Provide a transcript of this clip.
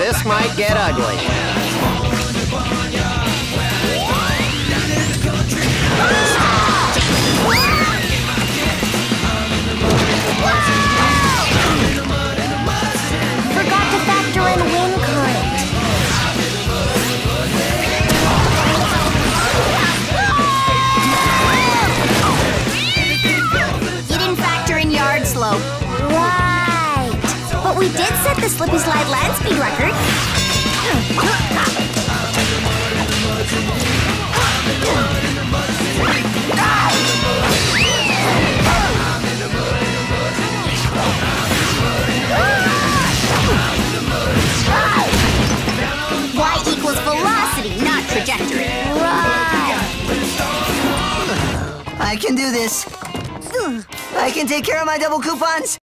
this might get ugly. Forgot to factor in wind current. You didn't factor in yard slope. Right. But we did set the Slippy Slide land speed record. Trajectory. I can do this. I can take care of my double coupons.